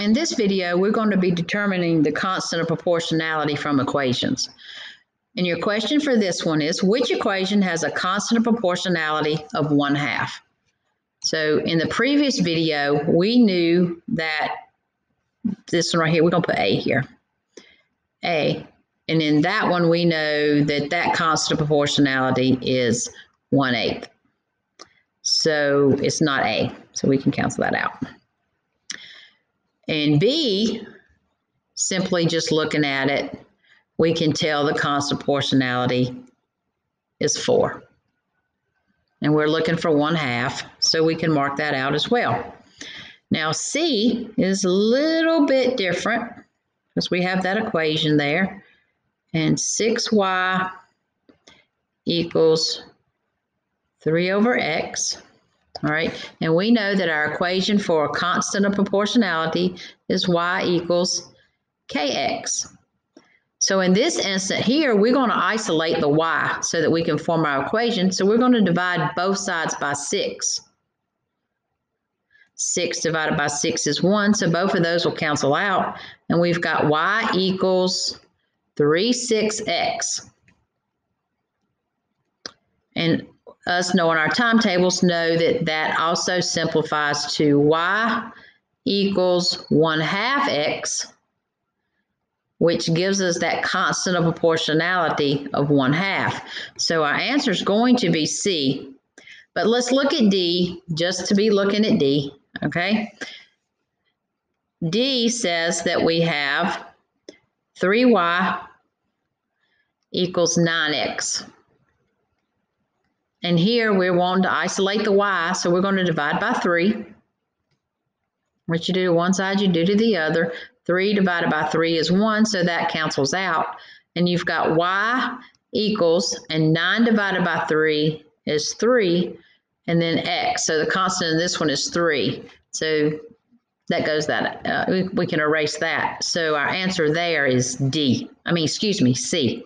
In this video, we're going to be determining the constant of proportionality from equations. And your question for this one is, which equation has a constant of proportionality of 1 half? So in the previous video, we knew that this one right here, we're going to put A here. A. And in that one, we know that that constant of proportionality is 1 eighth. So it's not A. So we can cancel that out. And B, simply just looking at it, we can tell the constant proportionality is 4. And we're looking for 1 half, so we can mark that out as well. Now C is a little bit different because we have that equation there. And 6y equals 3 over x. All right, and we know that our equation for a constant of proportionality is y equals kx. So in this instant here, we're going to isolate the y so that we can form our equation. So we're going to divide both sides by 6. 6 divided by 6 is 1, so both of those will cancel out. And we've got y equals 3 6x. And us knowing our timetables know that that also simplifies to y equals 1 half x, which gives us that constant of proportionality of 1 half. So our answer is going to be C. But let's look at D, just to be looking at D, okay? D says that we have 3y equals 9x. And here we're wanting to isolate the y, so we're going to divide by 3. What you do to one side, you do to the other. 3 divided by 3 is 1, so that cancels out. And you've got y equals, and 9 divided by 3 is 3, and then x. So the constant in this one is 3. So that goes that, uh, we, we can erase that. So our answer there is D. I mean, excuse me, C.